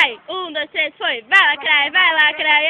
vai! Um, dois, três, foi! Vai lacraia, vai lacraia,